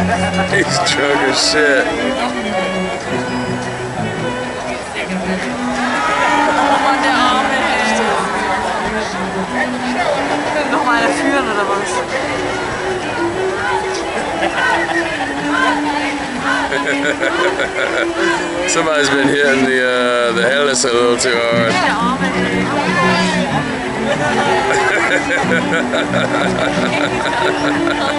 He's drunk as shit. Somebody's been hitting the uh, the headless a little too hard.